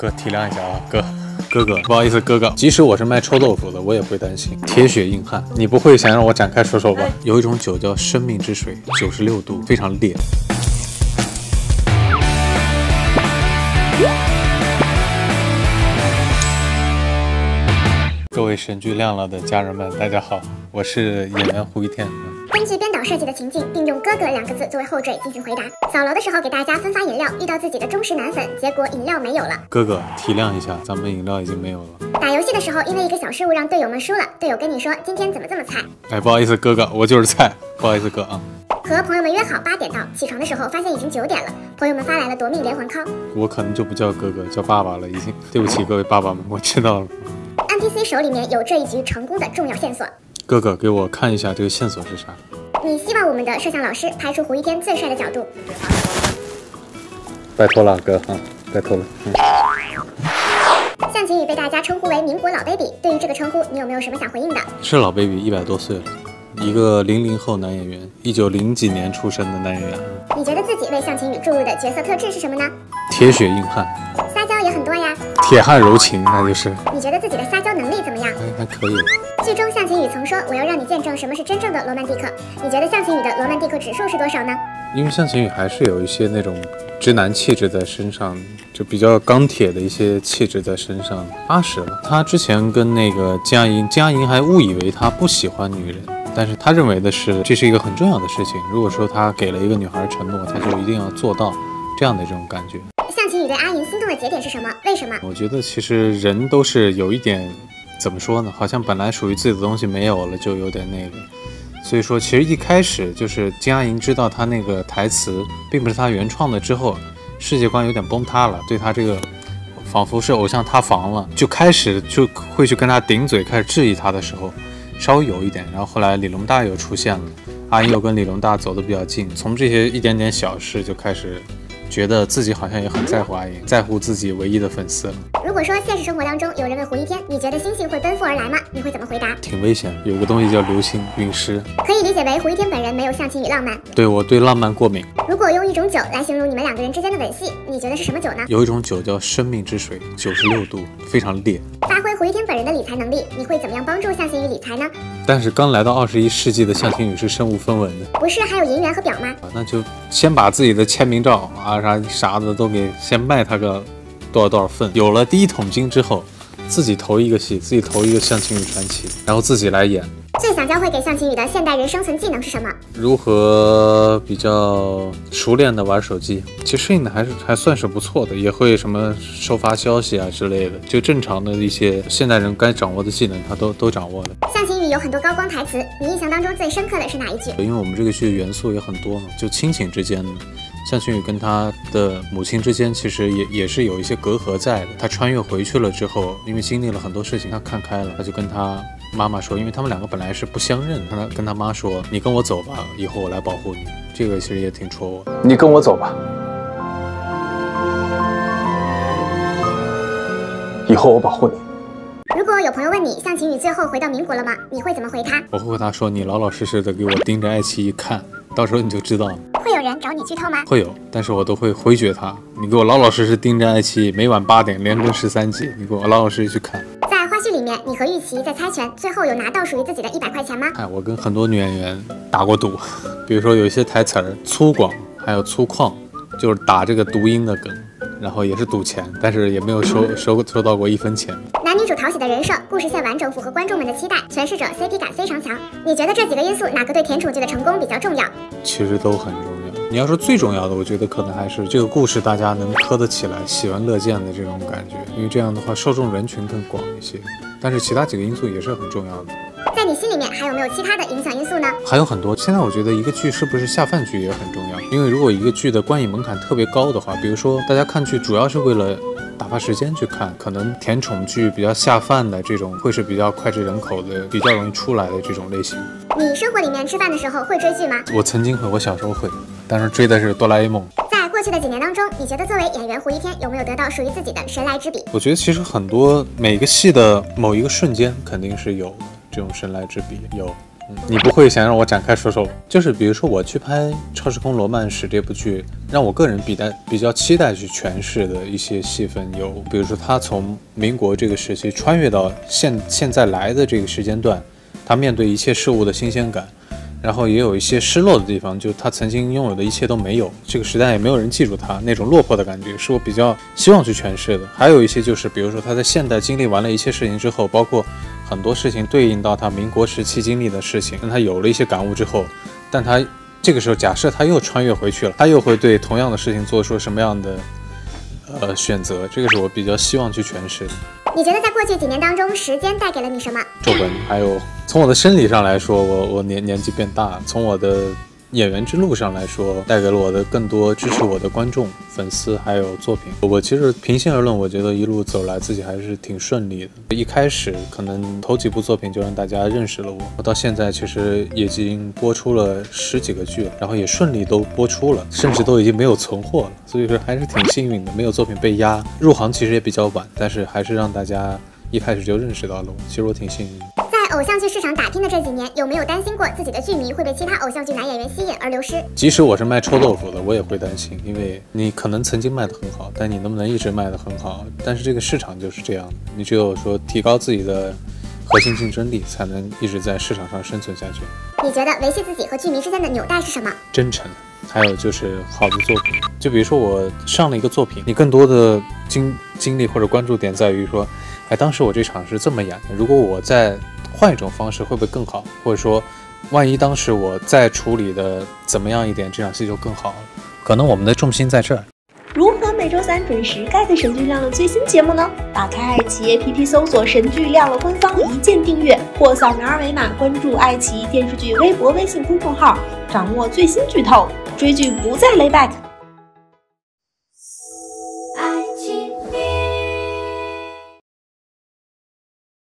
哥体谅一下啊，哥，哥哥，不好意思，哥哥，即使我是卖臭豆腐的，我也会担心。铁血硬汉，你不会想让我展开说说吧？有一种酒叫生命之水，九十六度，非常烈。各位神剧亮了的家人们，大家好，我是演员胡一天。根据编导设计的情境，并用“哥哥”两个字作为后缀进行回答。扫楼的时候给大家分发饮料，遇到自己的忠实男粉，结果饮料没有了。哥哥，体谅一下，咱们饮料已经没有了。打游戏的时候，因为一个小失误让队友们输了，队友跟你说今天怎么这么菜？哎，不好意思，哥哥，我就是菜，不好意思，哥啊。和朋友们约好八点到，起床的时候发现已经九点了，朋友们发来了夺命连环 call。我可能就不叫哥哥，叫爸爸了，已经。对不起各位爸爸们，我知道了。NPC 手里面有这一局成功的重要线索。哥哥，给我看一下这个线索是啥？你希望我们的摄像老师拍出胡一天最帅的角度？拜托了，哥啊，拜托了。向晴雨被大家称呼为民国老 baby，对于这个称呼，你有没有什么想回应的？是老 baby，一百多岁了，一个零零后男演员，一九零几年出生的男演员。你觉得自己为向晴雨注入的角色特质是什么呢？铁血硬汉，撒娇也很多呀。铁汉柔情，那就是。你觉得自己的撒娇能力怎么样？还还可以。剧中向晴雨曾说：“我要让你见证什么是真正的罗曼蒂克。”你觉得向晴雨的罗曼蒂克指数是多少呢？因为向晴雨还是有一些那种直男气质在身上，就比较钢铁的一些气质在身上。八十了，他之前跟那个金亚英，金亚英还误以为他不喜欢女人，但是他认为的是这是一个很重要的事情。如果说他给了一个女孩承诺，他就一定要做到这样的这种感觉。向晴雨对阿银心动的节点是什么？为什么？我觉得其实人都是有一点。怎么说呢？好像本来属于自己的东西没有了，就有点那个。所以说，其实一开始就是金阿银知道他那个台词并不是他原创的之后，世界观有点崩塌了，对他这个仿佛是偶像塌房了，就开始就会去跟他顶嘴，开始质疑他的时候，稍微有一点。然后后来李龙大又出现了，阿银又跟李龙大走得比较近，从这些一点点小事就开始。觉得自己好像也很在乎阿银，在乎自己唯一的粉丝了。如果说现实生活当中有人问胡一天，你觉得星星会奔赴而来吗？你会怎么回答？挺危险，有个东西叫流星陨石，可以理解为胡一天本人没有向晴与浪漫。对我对浪漫过敏。如果用一种酒来形容你们两个人之间的吻戏，你觉得是什么酒呢？有一种酒叫生命之水，九十六度，非常烈。发挥胡一天本人的理财能力，你会怎么样帮助向晴雨理财呢？但是刚来到二十一世纪的向晴雨是身无分文的，不是还有银元和表吗？那就先把自己的签名照啊啥啥的。都给先卖他个多少多少份，有了第一桶金之后，自己投一个戏，自己投一个《向晴雨传奇》，然后自己来演。最想教会给向晴雨的现代人生存技能是什么？如何比较熟练的玩手机？其实适应的还是还算是不错的，也会什么收发消息啊之类的，就正常的一些现代人该掌握的技能，他都都掌握了。向晴雨有很多高光台词，你印象当中最深刻的是哪一句？因为我们这个剧元素也很多嘛，就亲情之间的。向晴雨跟他的母亲之间其实也也是有一些隔阂在的。他穿越回去了之后，因为经历了很多事情，他看开了，他就跟他妈妈说，因为他们两个本来是不相认，他跟他妈说：“你跟我走吧，以后我来保护你。”这个其实也挺戳我。你跟我走吧，以后我保护你。如果有朋友问你向晴雨最后回到民国了吗？你会怎么回他？我会回他说：“你老老实实的给我盯着爱奇艺看，到时候你就知道了。”会有人找你剧透吗？会有，但是我都会回绝他。你给我老老实实盯着爱奇艺，每晚八点连更十三集，你给我老老实实去看。在花絮里面，你和玉琪在猜拳，最后有拿到属于自己的一百块钱吗？哎，我跟很多女演员打过赌，比如说有一些台词儿粗犷，还有粗犷，就是打这个读音的梗，然后也是赌钱，但是也没有收 收收到过一分钱。男女主讨喜的人设，故事线完整，符合观众们的期待，诠释者 CP 感非常强。你觉得这几个因素哪个对甜宠剧的成功比较重要？其实都很重要。你要说最重要的，我觉得可能还是这个故事大家能磕得起来、喜闻乐见的这种感觉，因为这样的话受众人群更广一些。但是其他几个因素也是很重要的。在你心里面还有没有其他的影响因素呢？还有很多。现在我觉得一个剧是不是下饭剧也很重要，因为如果一个剧的观影门槛特别高的话，比如说大家看剧主要是为了打发时间去看，可能甜宠剧比较下饭的这种会是比较脍炙人口的、比较容易出来的这种类型。你生活里面吃饭的时候会追剧吗？我曾经会，我小时候会。但是追的是哆啦 A 梦。在过去的几年当中，你觉得作为演员胡一天有没有得到属于自己的神来之笔？我觉得其实很多每个戏的某一个瞬间肯定是有这种神来之笔，有你不会想让我展开说说？就是比如说我去拍《超时空罗曼史》这部剧，让我个人比待比较期待去诠释的一些戏份有，比如说他从民国这个时期穿越到现现在来的这个时间段，他面对一切事物的新鲜感。然后也有一些失落的地方，就是他曾经拥有的一切都没有，这个时代也没有人记住他那种落魄的感觉，是我比较希望去诠释的。还有一些就是，比如说他在现代经历完了一切事情之后，包括很多事情对应到他民国时期经历的事情，让他有了一些感悟之后，但他这个时候假设他又穿越回去了，他又会对同样的事情做出什么样的呃选择？这个是我比较希望去诠释的。你觉得在过去几年当中，时间带给了你什么？皱纹，还有从我的生理上来说，我我年年纪变大，从我的。演员之路上来说，带给了我的更多支持我的观众、粉丝，还有作品。我其实平心而论，我觉得一路走来自己还是挺顺利的。一开始可能头几部作品就让大家认识了我，我到现在其实已经播出了十几个剧，然后也顺利都播出了，甚至都已经没有存货了。所以说还是挺幸运的，没有作品被压。入行其实也比较晚，但是还是让大家一开始就认识到了我。其实我挺幸运。偶像剧市场打拼的这几年，有没有担心过自己的剧迷会被其他偶像剧男演员吸引而流失？即使我是卖臭豆腐的，我也会担心，因为你可能曾经卖得很好，但你能不能一直卖得很好？但是这个市场就是这样，你只有说提高自己的核心竞争力，才能一直在市场上生存下去。你觉得维系自己和剧迷之间的纽带是什么？真诚，还有就是好的作品。就比如说我上了一个作品，你更多的精精力或者关注点在于说，哎，当时我这场是这么演的，如果我在换一种方式会不会更好？或者说，万一当时我再处理的怎么样一点，这场戏就更好了。可能我们的重心在这儿。如何每周三准时 get 神剧亮了最新节目呢？打开爱奇艺 APP 搜索“神剧亮了”官方，一键订阅或扫描二维码关注爱奇艺电视剧微博、微信公众号，掌握最新剧透，追剧不再 lay back。